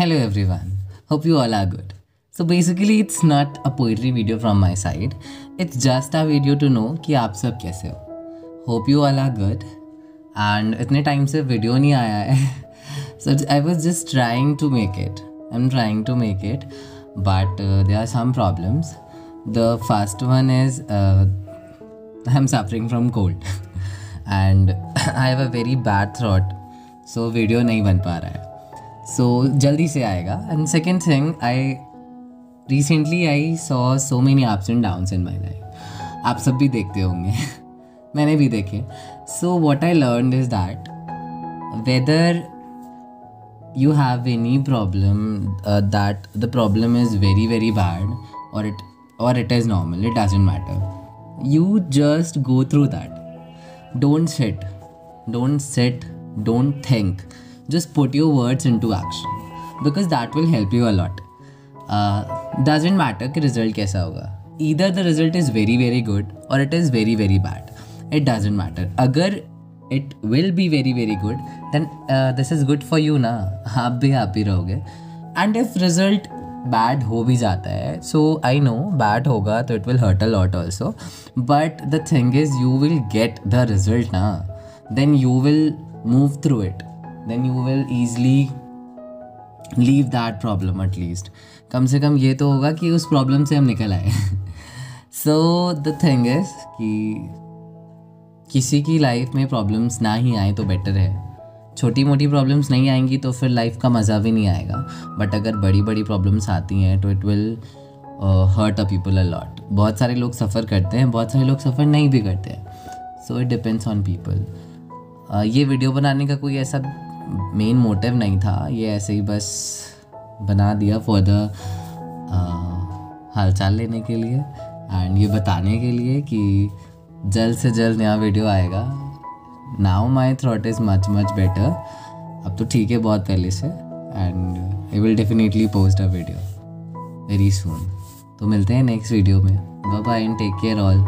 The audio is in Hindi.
Hello everyone hope you all are good so basically it's not a poetry video from my side it's just a video to know कि आप सब कैसे हो. Hope you all are good and इतने टाइम से वीडियो नहीं आया है. So I was just trying to make it I am trying to make it but there are some problems the first one is I am suffering from cold and I have a very bad that so video नहीं बन पा रहा है. सो जल्दी से आएगा। And second thing I recently I saw so many ups and downs in my life आप सब भी देखते होंगे। मैंने भी देखे। So what I learn is that whether you have any problem that the problem is very very bad और इट और it is normal it doesn't matter you just go through that don't set don't set don't think just put your words into action because that will help you a lot uh, doesn't matter कि result कैसा होगा either the result is very very good or it is very very bad it doesn't matter अगर it will be very very good then uh, this is good for you ना आप भी happy रहोगे and if result बैड हो भी जाता है सो आई नो बैड होगा तो it will hurt a lot also but the thing is you will get the result ना then you will move through it then you will easily leave that problem at least कम से कम ये तो होगा कि उस प्रॉब्लम से हम निकल आए। सो द थिंग इज़ कि किसी की लाइफ में प्रॉब्लम्स ना ही आए तो बेटर है। छोटी मोटी प्रॉब्लम्स नहीं आएँगी तो फिर लाइफ का मज़ा भी नहीं आएगा। बट अगर बड़ी बड़ी प्रॉब्लम्स आती हैं तो it will hurt a people a lot बहुत सारे लोग सफ़र करते हैं, बहुत सारे लोग सफ़र नहीं भी करते हैं। So it depends on people ये वीडियो बनाने का कोई ऐसा मेन मोटिव नहीं था, ये ऐसे ही बस बना दिया फॉर द हालचाल लेने के लिए एंड ये बताने के लिए कि जल्द से जल्द नया वीडियो आएगा। Now my throat is much much better अब तो ठीक है बहुत पहले से and I will definitely post a video very soon तो मिलते हैं नेक्स्ट वीडियो में। Bye and take care all